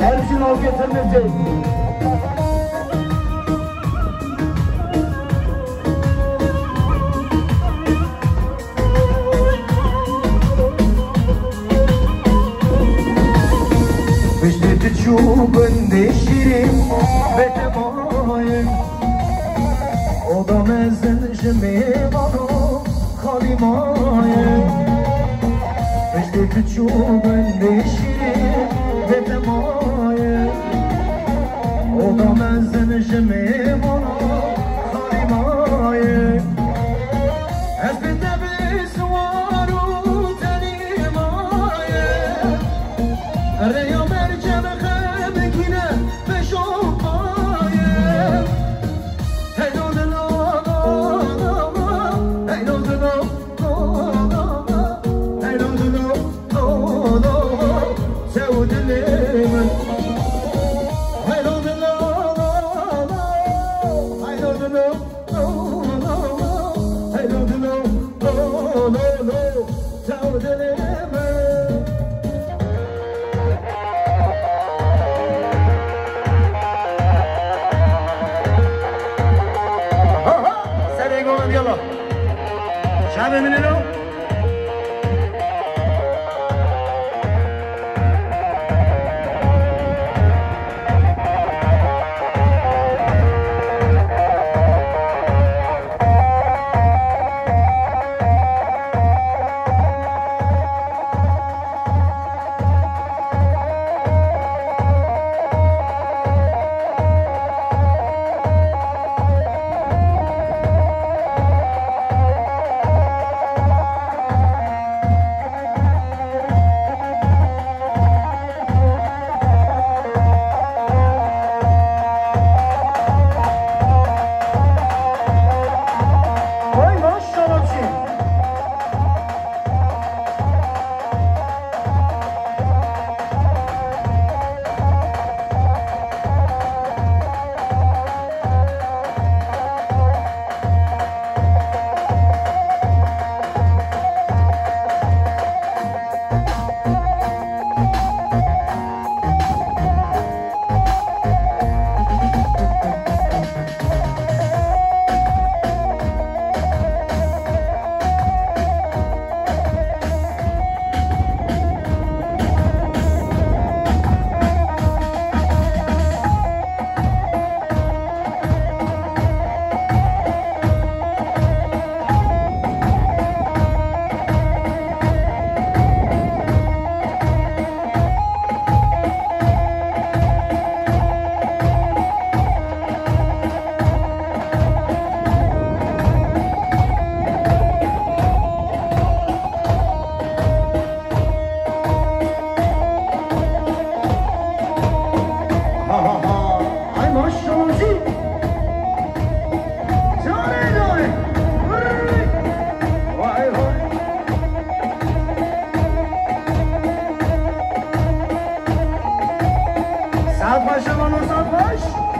Erçin al getirmeyecek. Işte tüçubun deşirim ve temayim O da mezin jimi bana kalimayim به چوبن بشیره به دمایه او با من زنش میمونه خالی مایه از به دبی سوارو تنی مایه ¿Sabe, veneno? Satmaş yaman o.